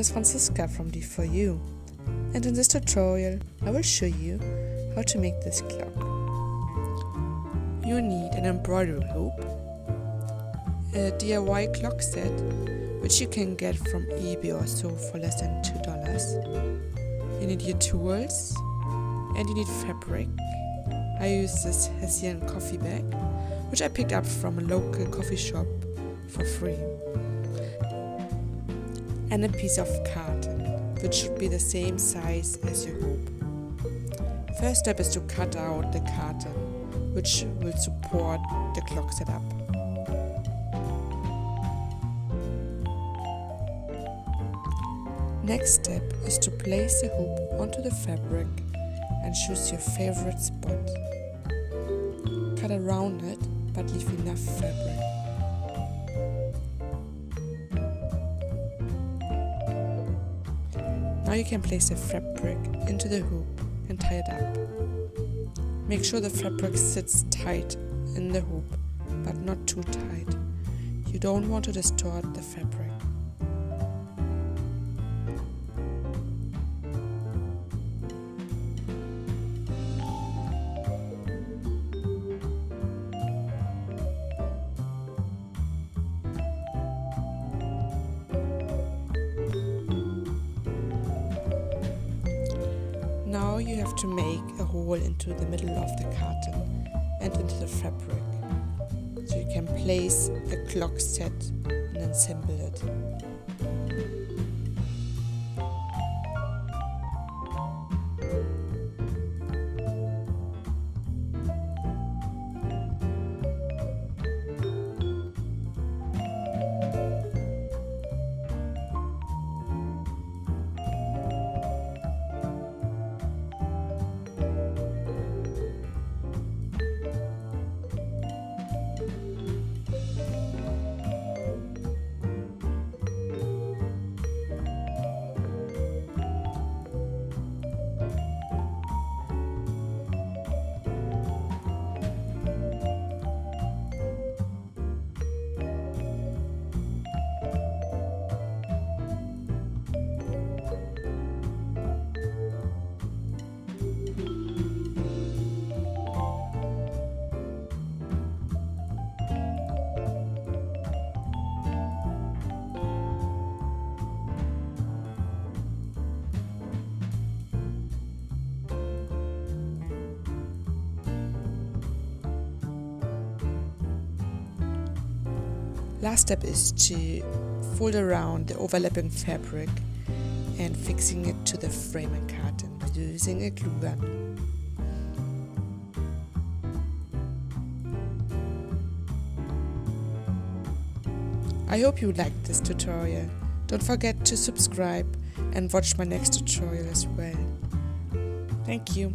is Franziska from D4U and in this tutorial I will show you how to make this clock. You need an embroidery hoop, a DIY clock set which you can get from eBay or so for less than $2. You need your tools and you need fabric. I use this Hessian coffee bag which I picked up from a local coffee shop for free and a piece of carton, which should be the same size as your hoop. First step is to cut out the carton, which will support the clock setup. Next step is to place the hoop onto the fabric and choose your favorite spot. Cut around it, but leave enough fabric. Now you can place the fabric into the hoop and tie it up. Make sure the fabric sits tight in the hoop, but not too tight. You don't want to distort the fabric. You have to make a hole into the middle of the carton and into the fabric so you can place a clock set and assemble it. Last step is to fold around the overlapping fabric and fixing it to the frame and carton using a glue gun. I hope you liked this tutorial. Don't forget to subscribe and watch my next tutorial as well. Thank you.